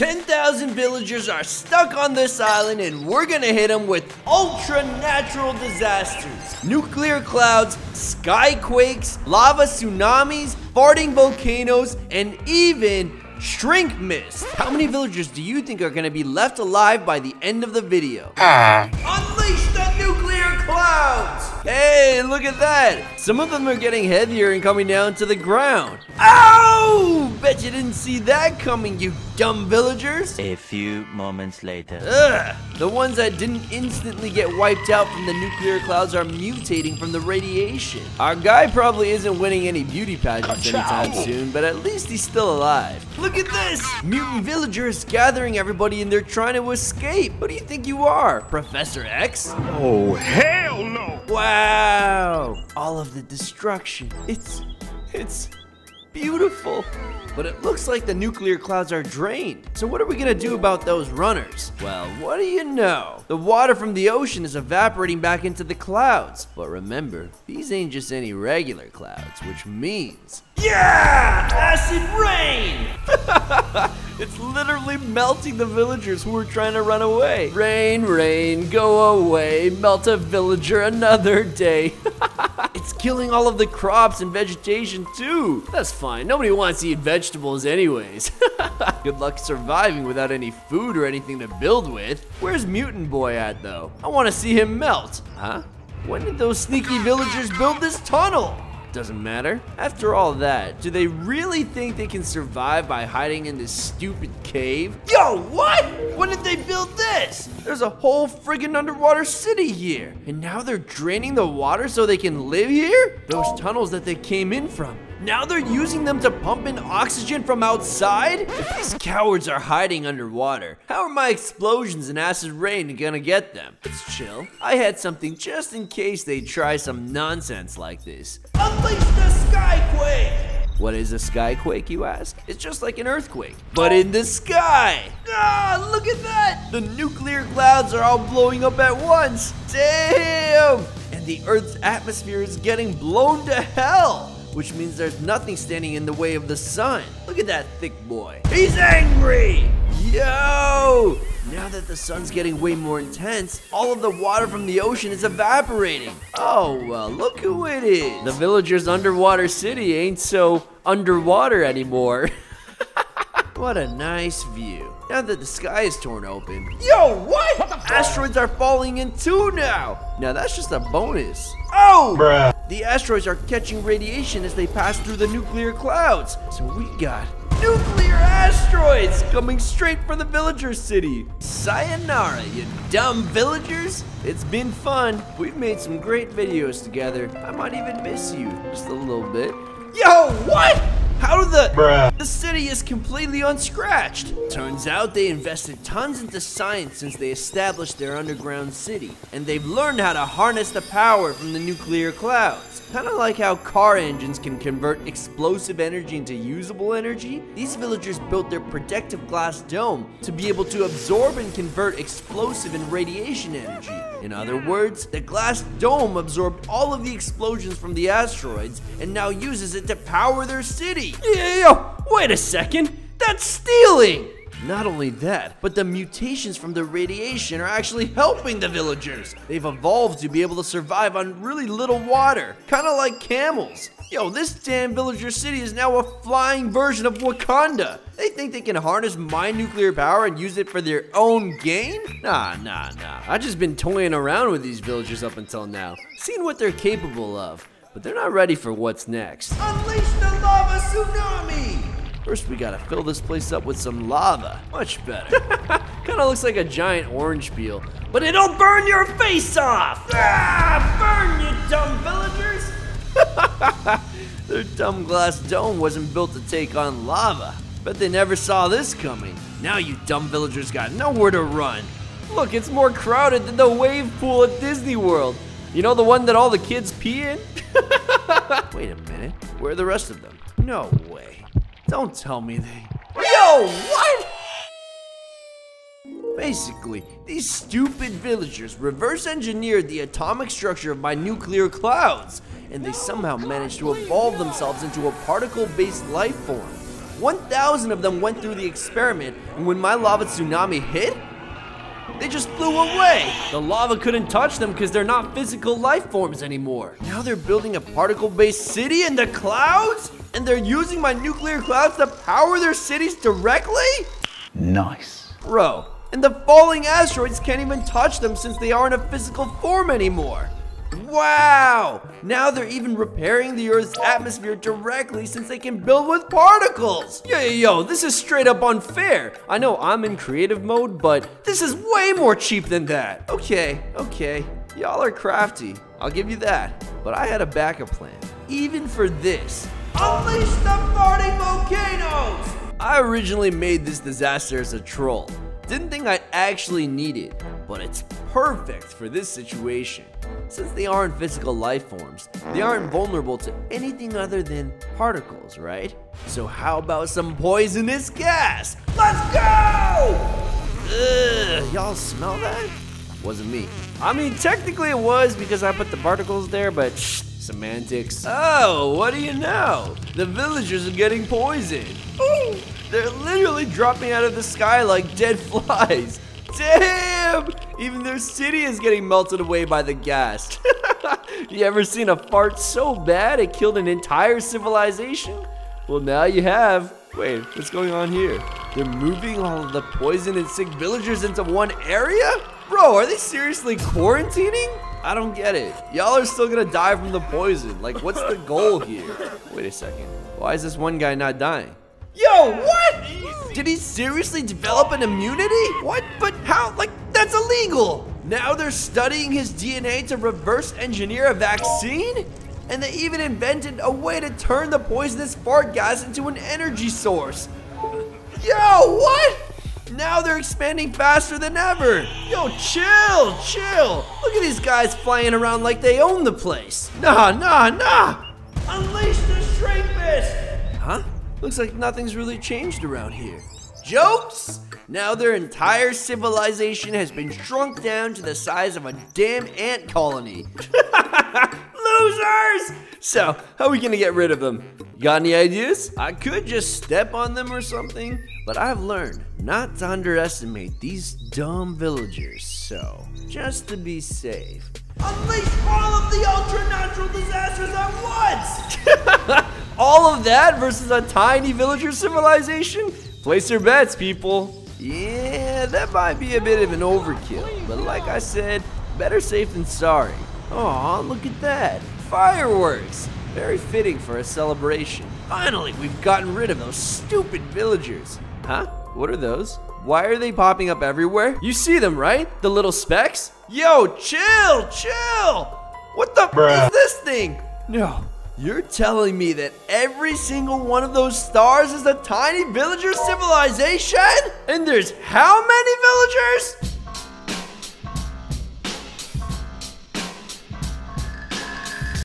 10,000 villagers are stuck on this island and we're gonna hit them with ultra natural disasters. Nuclear clouds, skyquakes, lava tsunamis, farting volcanoes, and even shrink mist. How many villagers do you think are gonna be left alive by the end of the video? Ah. Unleash the nuclear clouds! Hey, look at that! Some of them are getting heavier and coming down to the ground. Ow! Bet you didn't see that coming, you dumb villagers! A few moments later. Ugh! The ones that didn't instantly get wiped out from the nuclear clouds are mutating from the radiation. Our guy probably isn't winning any beauty pageants anytime soon, but at least he's still alive. Look at this! Mutant villagers gathering everybody and they're trying to escape. Who do you think you are? Professor X? Oh, hell no! Wow! All of the destruction. It's. it's beautiful. But it looks like the nuclear clouds are drained. So what are we gonna do about those runners? Well, what do you know? The water from the ocean is evaporating back into the clouds. But remember, these ain't just any regular clouds, which means yeah! Acid rain! it's literally melting the villagers who are trying to run away. Rain, rain, go away, melt a villager another day. it's killing all of the crops and vegetation too. That's fine, nobody wants to eat vegetables anyways. Good luck surviving without any food or anything to build with. Where's Mutant Boy at though? I want to see him melt. Huh? When did those sneaky villagers build this tunnel? Doesn't matter. After all that, do they really think they can survive by hiding in this stupid cave? Yo, what? When did they build this? There's a whole friggin' underwater city here. And now they're draining the water so they can live here? Those tunnels that they came in from. Now they're using them to pump in oxygen from outside? If these cowards are hiding underwater, how are my explosions and acid rain gonna get them? It's chill. I had something just in case they try some nonsense like this. Unleash the Skyquake! What is a skyquake, you ask? It's just like an earthquake, but in the sky! Ah, look at that! The nuclear clouds are all blowing up at once! Damn! And the Earth's atmosphere is getting blown to hell! Which means there's nothing standing in the way of the sun. Look at that thick boy. He's angry! Yo! Now that the sun's getting way more intense, all of the water from the ocean is evaporating. Oh, well, look who it is. The villagers' underwater city ain't so underwater anymore. what a nice view. Now that the sky is torn open. Yo, what? what Asteroids are falling in too now. Now that's just a bonus. Oh! Bruh. The asteroids are catching radiation as they pass through the nuclear clouds. So we got nuclear asteroids coming straight for the villager city. Sayonara, you dumb villagers. It's been fun. We've made some great videos together. I might even miss you just a little bit. Yo, what? How the Bruh. the city is completely unscratched? Turns out they invested tons into science since they established their underground city, and they've learned how to harness the power from the nuclear clouds. Kind of like how car engines can convert explosive energy into usable energy, these villagers built their protective glass dome to be able to absorb and convert explosive and radiation energy. In other words, the glass dome absorbed all of the explosions from the asteroids and now uses it to power their city. Yeah, wait a second, that's stealing! Not only that, but the mutations from the radiation are actually helping the villagers. They've evolved to be able to survive on really little water, kind of like camels. Yo, this damn villager city is now a flying version of Wakanda. They think they can harness my nuclear power and use it for their own gain? Nah, nah, nah. I've just been toying around with these villagers up until now, seeing what they're capable of. But they're not ready for what's next. Unleash the lava tsunami! First, we gotta fill this place up with some lava. Much better. Kinda looks like a giant orange peel, but it'll burn your face off! Ah, burn, you dumb villagers! Their dumb glass dome wasn't built to take on lava. Bet they never saw this coming. Now you dumb villagers got nowhere to run. Look, it's more crowded than the wave pool at Disney World. You know the one that all the kids pee in? Wait a minute. Where are the rest of them? No way. Don't tell me they. Yo, what? Basically, these stupid villagers reverse engineered the atomic structure of my nuclear clouds, and they somehow managed to evolve themselves into a particle based life form. 1,000 of them went through the experiment, and when my lava tsunami hit, they just flew away. The lava couldn't touch them because they're not physical life forms anymore. Now they're building a particle-based city in the clouds? And they're using my nuclear clouds to power their cities directly? Nice. Bro, and the falling asteroids can't even touch them since they aren't a physical form anymore. Wow! Now they're even repairing the Earth's atmosphere directly since they can build with particles! Yo, yo, yo, this is straight up unfair. I know I'm in creative mode, but this is way more cheap than that. Okay, okay, y'all are crafty. I'll give you that. But I had a backup plan, even for this. Unleash the farting volcanoes! I originally made this disaster as a troll. Didn't think I'd actually need it, but it's perfect for this situation. Since they aren't physical life forms, they aren't vulnerable to anything other than particles, right? So how about some poisonous gas? Let's go! Y'all smell that? Wasn't me. I mean, technically it was because I put the particles there, but semantics. Oh, what do you know? The villagers are getting poisoned. Ooh, they're literally dropping out of the sky like dead flies. Damn! Even their city is getting melted away by the gas. you ever seen a fart so bad it killed an entire civilization? Well, now you have. Wait, what's going on here? They're moving all of the poison and sick villagers into one area? Bro, are they seriously quarantining? I don't get it. Y'all are still gonna die from the poison. Like, what's the goal here? Wait a second. Why is this one guy not dying? Yo, what? Did he seriously develop an immunity? What? But how? Like, that's illegal. Now they're studying his DNA to reverse engineer a vaccine? And they even invented a way to turn the poisonous fart gas into an energy source. Yo, what? Now they're expanding faster than ever. Yo, chill, chill. Look at these guys flying around like they own the place. Nah, nah, nah. Unleash the shrink mist. Huh? Looks like nothing's really changed around here. Jokes? Now their entire civilization has been shrunk down to the size of a damn ant colony. Losers! So, how are we gonna get rid of them? Got any ideas? I could just step on them or something, but I've learned not to underestimate these dumb villagers, so just to be safe. Unleash all of the ultra natural disasters at once! all of that versus a tiny villager civilization? Place your bets, people. Yeah, that might be a bit of an overkill, but like I said, better safe than sorry. Aw, look at that. Fireworks! Very fitting for a celebration. Finally, we've gotten rid of those stupid villagers. Huh? What are those? Why are they popping up everywhere? You see them, right? The little specks? Yo, chill, chill! What the Bruh. is this thing? No, you're telling me that every single one of those stars is a tiny villager civilization? And there's how many villagers?